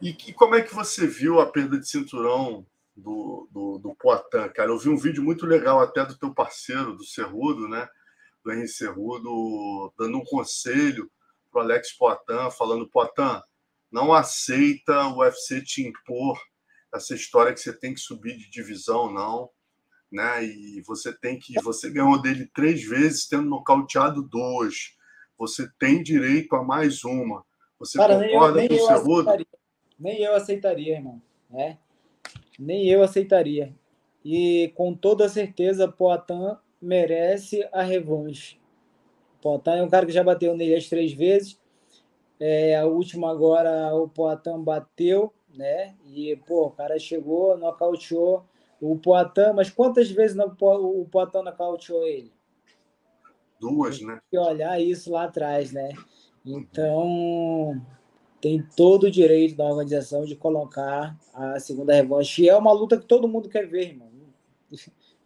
E, e, como é que você viu a perda de cinturão do, do, do Poitin, cara? Eu vi um vídeo muito legal até do teu parceiro, do Cerrudo, né? Do Henrique Cerrudo, dando um conselho para o Alex Poitin, falando, Poitin, não aceita o UFC te impor essa história que você tem que subir de divisão, não. Né? E você tem que. Você ganhou dele três vezes, tendo nocauteado duas. Você tem direito a mais uma. Você Cara, concorda nem eu, nem com o Cerrudo? Nem eu aceitaria, irmão. Né? Nem eu aceitaria. E com toda certeza, Poitin merece a revanche. Poitin é um cara que já bateu nele as três vezes. É, a última agora o Poitin bateu, né? E, pô, o cara chegou, nocauteou o Poitin, mas quantas vezes o Poitin nocauteou ele? Duas, né? Tem que olhar isso lá atrás, né? Então, tem todo o direito da organização de colocar a segunda revanche. E é uma luta que todo mundo quer ver, irmão.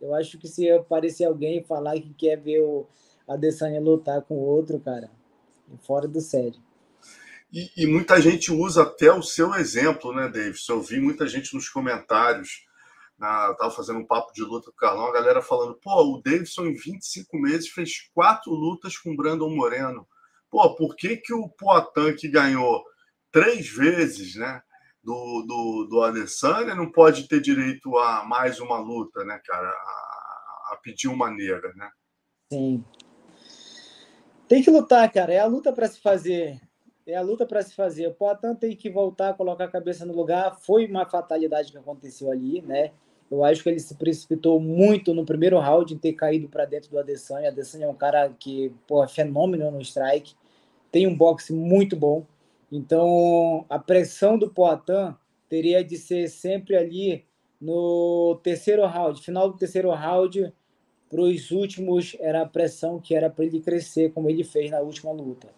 Eu acho que se aparecer alguém falar que quer ver o Adesanya lutar com outro, cara, fora do sério. E, e, muita gente usa até o seu exemplo, né, Davis? Eu vi muita gente nos comentários, na, eu tava fazendo um papo de luta com o Carlão, a galera falando, pô, o Davidson em 25 meses fez quatro lutas com o Brandon Moreno. Pô, por que, que o Poatan, que ganhou três vezes, né, do, do, do Adesanya, não pode ter direito a mais uma luta, né, cara? A, a pedir uma negra, né? Sim. Tem que lutar, cara. É a luta para se fazer é a luta para se fazer. O Poitin tem que voltar colocar a cabeça no lugar. Foi uma fatalidade que aconteceu ali, né? Eu acho que ele se precipitou muito no primeiro round em ter caído para dentro do Adesanya. Adesanya é um cara que, pô, é fenômeno no strike. Tem um boxe muito bom. Então, a pressão do Poitin teria de ser sempre ali no terceiro round, final do terceiro round, para os últimos era a pressão que era para ele crescer, como ele fez na última luta.